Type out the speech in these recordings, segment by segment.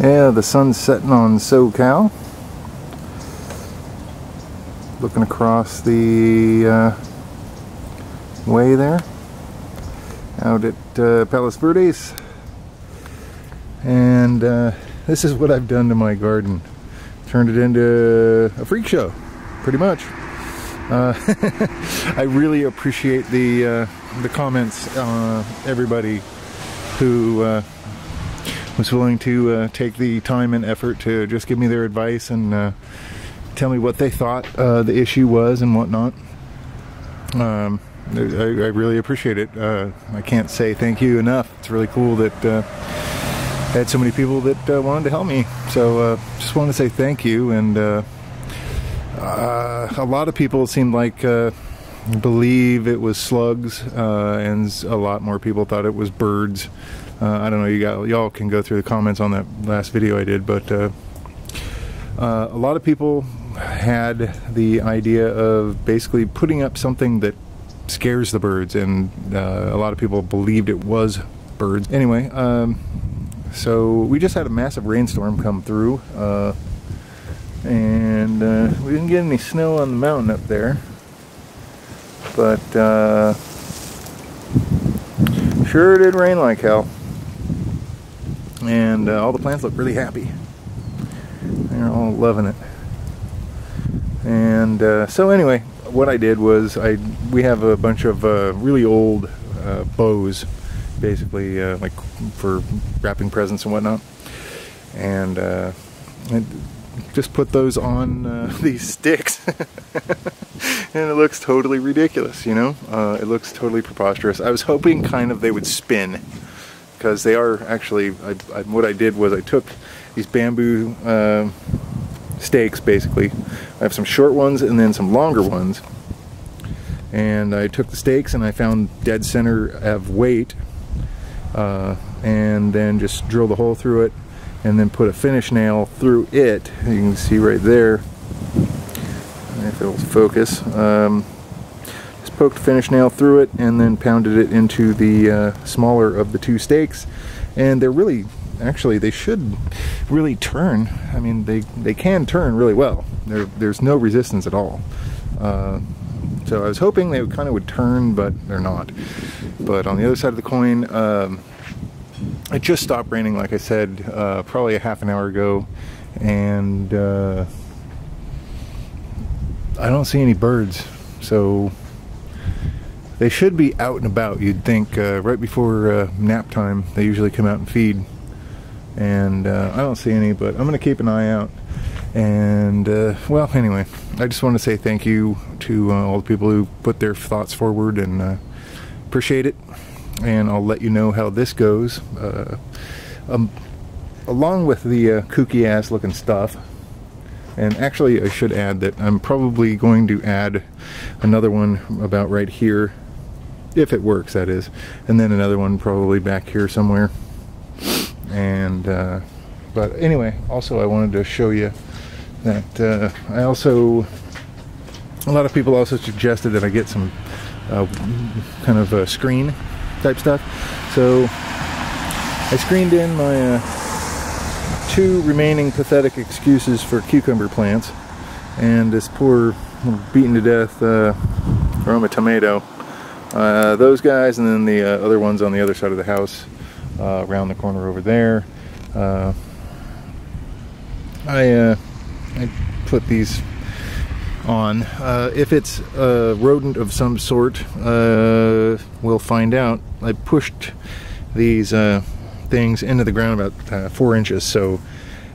Yeah, the sun's setting on SoCal. Looking across the uh, way there. Out at uh, Palos Verdes. And uh, this is what I've done to my garden. Turned it into a freak show, pretty much. Uh, I really appreciate the uh, the comments, uh, everybody who uh, was willing to uh, take the time and effort to just give me their advice and uh, tell me what they thought uh, the issue was and whatnot. Um, I, I, really appreciate it. Uh, I can't say thank you enough. It's really cool that uh, I had so many people that uh, wanted to help me. So just want to say thank you. And a lot of people seemed like believe it was slugs, and a lot more people thought it was birds. Uh, I don't know. You got y'all can go through the comments on that last video I did, but uh, uh, a lot of people had the idea of basically putting up something that scares the birds, and uh, a lot of people believed it was birds. Anyway, um, so we just had a massive rainstorm come through, uh, and uh, we didn't get any snow on the mountain up there, but sure did rain like hell and uh, all the plants look really happy. They're all loving it. And uh, so anyway, what I did was I we have a bunch of uh, really old uh, bows, basically uh, like for wrapping presents and whatnot, and uh, I just put those on these sticks. and it looks totally ridiculous, you know? it looks totally preposterous. I was hoping kind of they would spin because they are actually, I, I, what I did was I took these bamboo uh, stakes basically. I have some short ones and then some longer ones. And I took the stakes and I found dead center of weight uh, and then just drilled a hole through it and then put a finish nail through it. You can see right there, if it'll focus. Um, poked a finish nail through it and then pounded it into the uh, smaller of the two stakes. And they're really actually they should really turn. I mean they they can turn really well. There, there's no resistance at all. Uh, so I was hoping they would, kind of would turn but they're not. But on the other side of the coin um, it just stopped raining like I said uh, probably a half an hour ago and uh, I don't see any birds so they should be out and about, you'd think, uh, right before uh, nap time. They usually come out and feed. And uh, I don't see any, but I'm going to keep an eye out. And, uh, well, anyway, I just want to say thank you to all the people who put their thoughts forward and appreciate it. And I'll let you know how this goes. Um, along with the kooky ass looking stuff, and actually I should add that I'm probably going to add another one about right here if it works that is and then another one probably back here somewhere and uh, but anyway also I wanted to show you that uh, I also a lot of people also suggested that I get some uh, kind of a screen type stuff so I screened in my uh, two remaining pathetic excuses for cucumber plants and this poor beaten to death uh, Roma tomato uh, those guys and then the uh, other ones on the other side of the house uh, around the corner over there. Uh, I, uh, I put these on. Uh, if it's a rodent of some sort, uh, we'll find out. I pushed these uh, things into the ground about four inches, so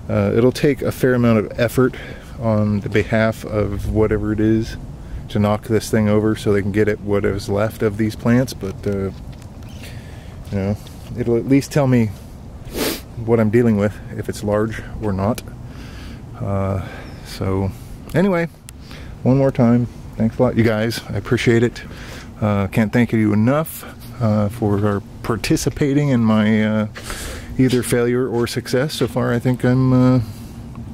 it'll take a fair amount of effort on the behalf of whatever it is to knock this thing over so they can get at what is left of these plants, but uh, you know, it'll at least tell me what I'm dealing with, if it's large or not. Uh, so, anyway, one more time, thanks a lot, you guys. I appreciate it. Uh, can't thank you enough uh, for participating in my uh, either failure or success. So far, I think I'm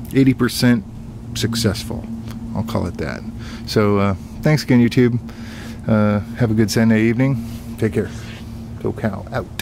80% uh, successful. I'll call it that. So, uh, thanks again, YouTube. Uh, have a good Sunday evening. Take care. SoCal out.